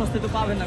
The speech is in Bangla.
সস্তায় তো পাবেন না